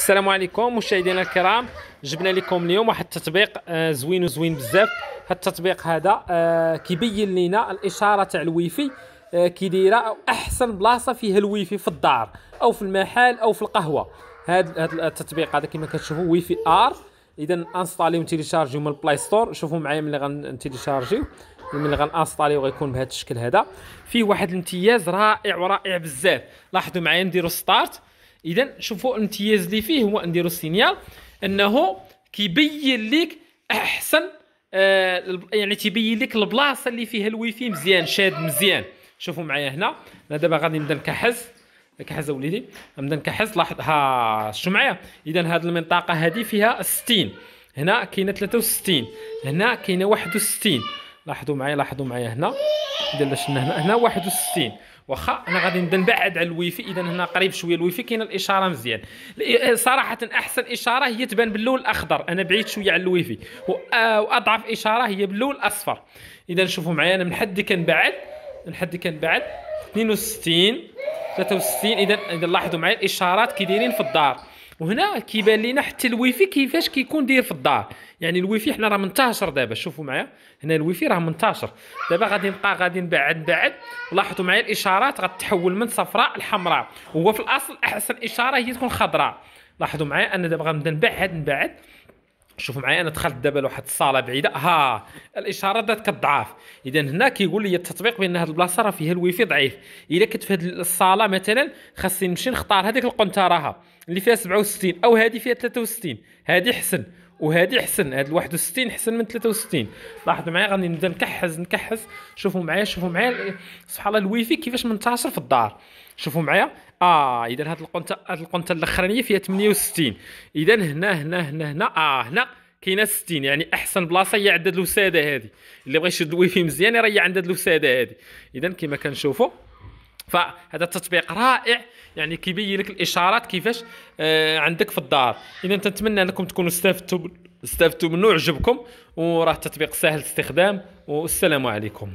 السلام عليكم مشاهدينا الكرام. جبنا لكم اليوم واحد التطبيق آه، زوين وزوين بزاف. هذا التطبيق هذا آه، كيبين لنا الإشارة تاع الويفي آه، كي دايره أحسن بلاصة فيها الويفي في الدار أو في المحل أو في القهوة. هذا التطبيق هذا كما كتشوفوا WiFi AR. إذا installer و télécharger و من ال Play Store. شوفوا معايا ملي غن télécharger و ملي غن installer و غيكون بهذا الشكل هذا. فيه واحد الامتياز رائع ورائع بزاف. لاحظوا معايا نديروا start اذا شوفوا الامتياز اللي فيه هو نديروا ال signal إنه كيبين لك أحسن آه يعني تيبين لك البلاصة اللي فيها الويفي مزيان شاد مزيان. شوفوا معايا هنا أنا دابا غادي نبدأ نكحز. كحز وليدي نبدأ نكحز. لاحظ ها شو معايا؟ اذا هذه المنطقة هذه فيها 60 هنا كاينة 63 هنا كاينة 61 لاحظوا معايا لاحظوا معايا هنا. اذا هنا. هنا 61 واخا أنا غادي نبدا نبعد على الويفي اذا هنا قريب شوية الويفي كاينة الإشارة مزيان. صراحة أحسن إشارة هي تبان باللون الأخضر. أنا بعيد شوية على الويفي. آه، وأضعف إشارة هي باللون الأصفر. اذا شوفوا معايا أنا من حد كنبعد من حد كنبعد 62 63 اذا إذا لاحظوا معايا الإشارات كي دايرين في الدار. وهنا كيبان لينا حتى الويفي كيفاش كيكون داير في الدار. يعني الويفي حنا راه منتشر دابا شوفوا معايا. هنا الويفي راه منتشر. دابا غادي نبقى غادي نبعد نبعد لاحظوا معايا الإشارات غتحول من صفراء لحمراء. هو في الأصل أحسن إشارة هي تكون خضراء. لاحظوا معايا أنا دابا غنبدا نبعد نبعد. شوفوا معايا أنا دخلت دابا لواحد الصالة بعيدة. ها الإشارة بدات كتضعف اذا هنا كيقول لي التطبيق بأن هذه البلاصة راه فيها الويفي ضعيف. الا كنت في هذه الصالة مثلا خاصني نمشي نختار هذيك القنطة اللي فيها 67 أو هذه فيها 63 هذه حسن. وهذه حسن هاد 61 حسن من 63 لاحظوا معايا غادي نبدا نكحز نكحز. شوفوا معايا شوفوا معايا سبحان الله الويفي كيفاش منتشر في الدار. شوفوا معايا. آه إذا هاد القنطة هاد القنطة الأخرانية فيها 68 إذا هنا هنا هنا هنا آه هنا كاينة 60 يعني أحسن بلاصة هي عند الوسادة هذه اللي بغى يشد الويفي مزيان يريح عند الوسادة هذه إذا كما كنشوفوا فهذا التطبيق رائع. يعني كيبين لك الإشارات كيفاش آه عندك في الدار. إذا نتمنى أنكم تكونوا استفدتوا استفدتوا منه وعجبكم. وراه التطبيق سهل الاستخدام والسلام عليكم.